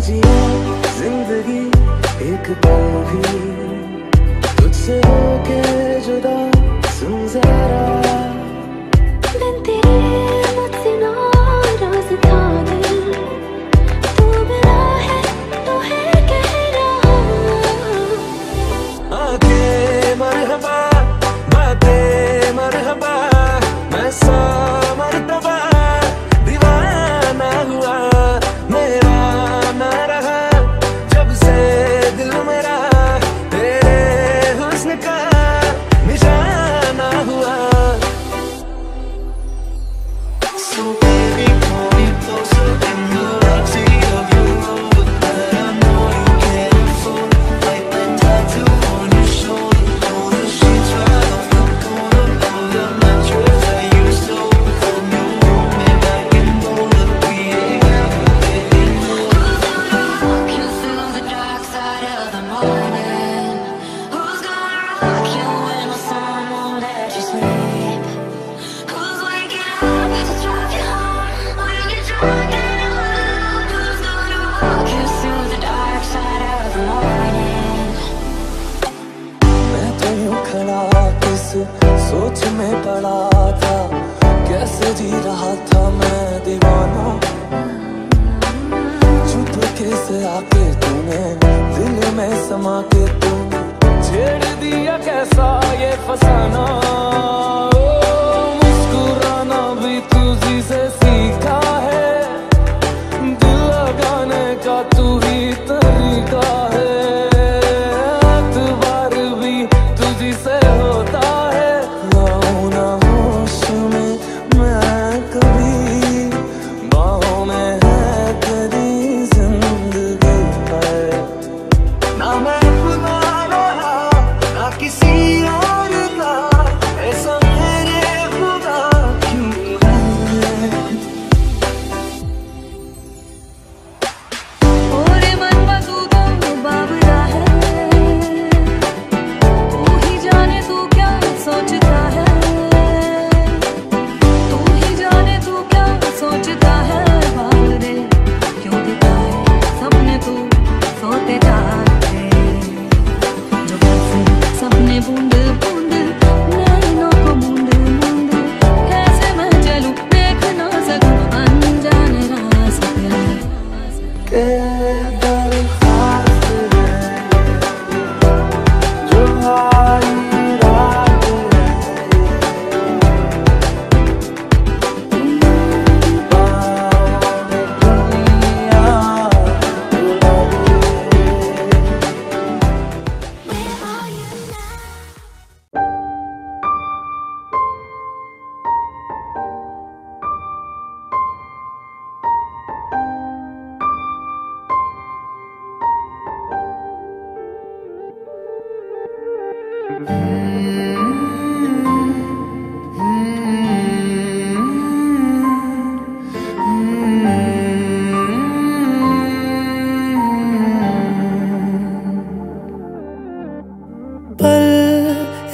जिया ज़िंदगी एक पल भी tu pericón. खड़ा किस सोच में पड़ा था? कैसे जी रहा था मैं दीवाना? चुप कैसे आके तूने? दिल में समा के तू छेड़ दिया कैसा ये फसाना?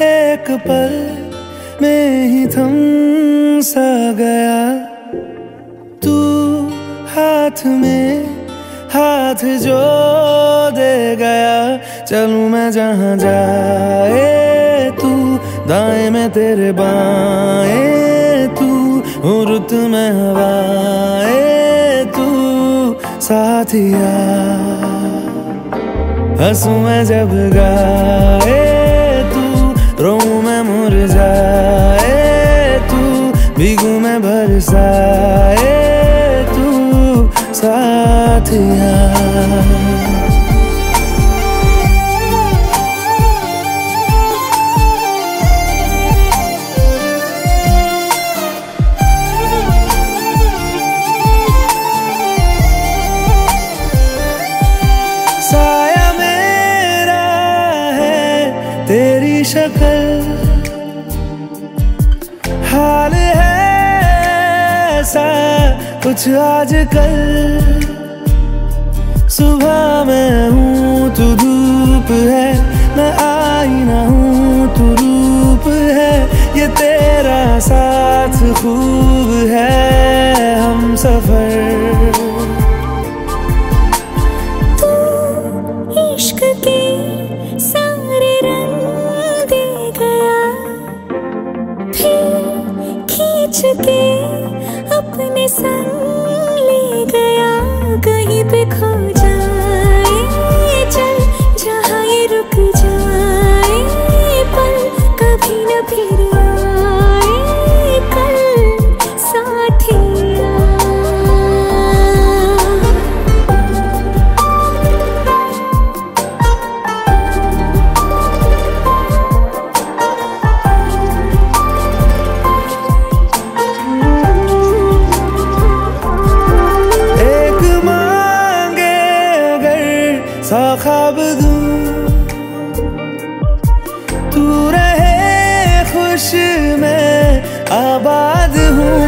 एक पल में ही थम सा गया। तू हाथ में हाथ जो दे गया चलू मैं जहाँ जाए तू, दाए में तेरे बाए तू रुत में हवाए तू साथिया हसू मैं जब गाए तू रो मैं मुरझाए तू बिगू मैं बरसाए तू साथिया शक्ल। हाल है ऐसा कुछ आज कल सुबह मैं हूँ तू धूप है, मैं आईना हूँ तू रूप है। ये तेरा साथ खूब है, हम सफ़र। सौ ख्वाब दूँ तू रहे खुश मैं आबाद हूँ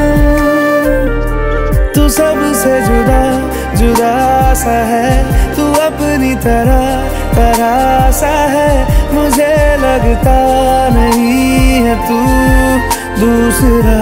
तू सबसे जुदा जुदा सा है तू अपनी तरह तरह सा है मुझे लगता नहीं है तू दूसरा